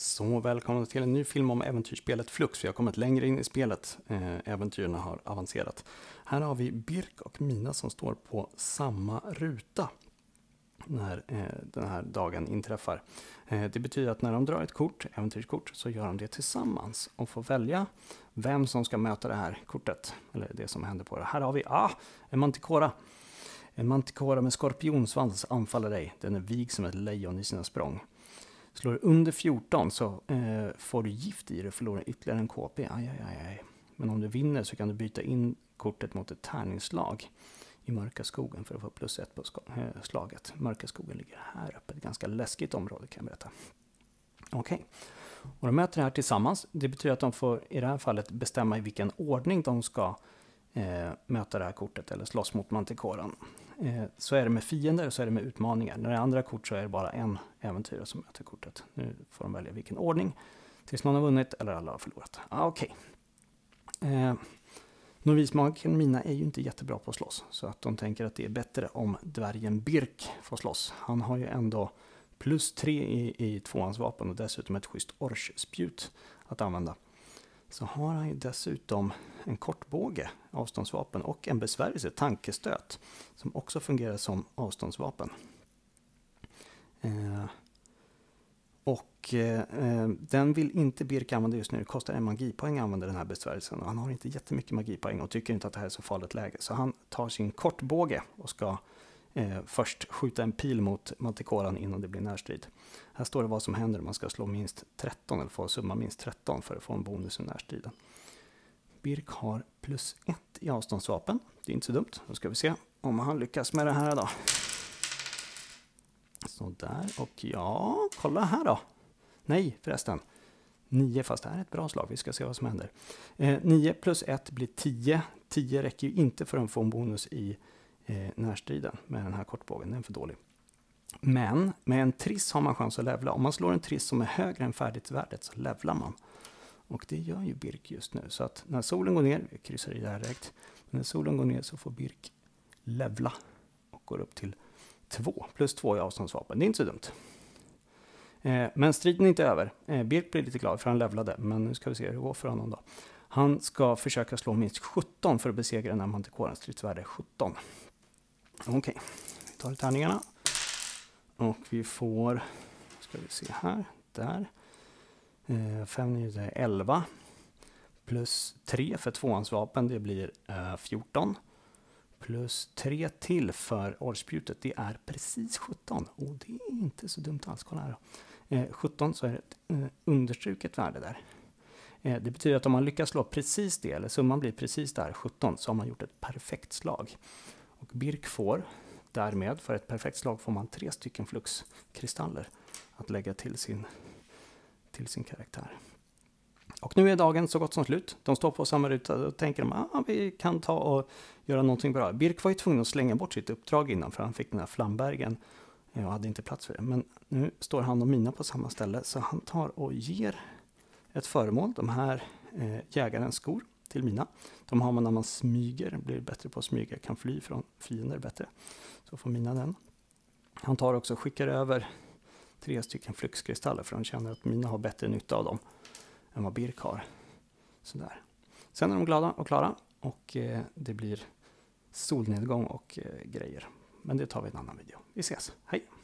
Så välkomna till en ny film om äventyrsspelet Flux. Vi har kommit längre in i spelet. Eh, Äventyren har avancerat. Här har vi Birk och Mina som står på samma ruta när eh, den här dagen inträffar. Eh, det betyder att när de drar ett kort, äventyrskort, så gör de det tillsammans och får välja vem som ska möta det här kortet, eller det som händer på det. Här har vi, ah, en mantikora. En mantikora med skorpionsvans anfaller dig. Den är vig som ett lejon i sina språng. Slår du under 14 så eh, får du gift i dig och förlorar ytterligare en KP. Aj, aj, aj, aj. Men om du vinner så kan du byta in kortet mot ett tärningsslag i Mörka skogen för att få plus ett på eh, slaget. Mörka skogen ligger här uppe, ett ganska läskigt område kan jag berätta. Okej, okay. och de möter det här tillsammans. Det betyder att de får i det här fallet bestämma i vilken ordning de ska eh, möta det här kortet eller slåss mot mantikoran. Eh, så är det med fiender och så är det med utmaningar. När det är andra kort så är det bara en äventyrare som möter kortet. Nu får de välja vilken ordning. Tills någon har vunnit eller alla har förlorat. Ah, Okej. Okay. Eh, Novismagen Mina är ju inte jättebra på att slåss. Så att de tänker att det är bättre om dvärgen Birk får slåss. Han har ju ändå plus tre i, i tvåhandsvapen och dessutom ett schysst orchspjut att använda så har han ju dessutom en kortbåge, avståndsvapen, och en besvärjelse, tankestöt, som också fungerar som avståndsvapen. Eh, och eh, den vill inte Birk använda just nu. Det kostar en magipoäng att använda den här besvärjelsen. Och han har inte jättemycket magipoäng och tycker inte att det här är så farligt läge. Så han tar sin kortbåge och ska eh, först skjuta en pil mot Mantikoran innan det blir närstrid. Här står det vad som händer om man ska slå minst 13 eller få summa minst 13 för att få en bonus i närstriden. Birk har plus 1 i avståndsvapen. Det är inte så dumt. Då ska vi se om han lyckas med det här då. Sådär, och ja, kolla här då. Nej, förresten. 9, fast det här är ett bra slag. Vi ska se vad som händer. Eh, 9 plus 1 blir 10. 10 räcker ju inte för att få en bonus i eh, närstriden med den här kortbågen. Den är för dålig. Men med en triss har man chans att levla. Om man slår en triss som är högre än färdighetsvärdet så levlar man. Och det gör ju Birk just nu. Så att när solen går ner, vi kryssar i det här direkt. När solen går ner så får Birk levla och går upp till 2 plus 2 i avståndsvapen. Det är inte så dumt. Eh, men striden är inte över. Eh, Birk blir lite glad för han levlade, men nu ska vi se hur det går för honom då. Han ska försöka slå minst 17 för att besegra den här mantikorens Stridsvärde 17. Okej, okay. vi tar tärningarna. Och vi får, ska vi se här, där. Eh, 5 9 är 11. Plus 3 för tvåhandsvapen, det blir eh, 14. Plus 3 till för orrspjutet, det är precis 17. Och det är inte så dumt alls. Kolla här eh, 17 så är det ett understruket värde där. Det betyder att om man lyckas slå precis det, eller summan blir precis där, 17, så har man gjort ett perfekt slag. Och Birk får därmed, för ett perfekt slag får man tre stycken fluxkristaller att lägga till sin, till sin karaktär. Och nu är dagen så gott som slut. De står på samma ruta och tänker att ah, vi kan ta och göra någonting bra. Birk var ju tvungen att slänga bort sitt uppdrag innan för han fick den här flambergen och hade inte plats för det. Men nu står han och Mina på samma ställe så han tar och ger ett föremål, de här eh, jägarens skor till mina. De har man när man smyger, blir bättre på att smyga, kan fly från fiender bättre. Så får mina den. Han tar också och skickar över tre stycken fluxkristaller för han känner att mina har bättre nytta av dem än vad Birk har. Sådär. Sen är de glada och klara och eh, det blir solnedgång och eh, grejer. Men det tar vi i en annan video. Vi ses, hej!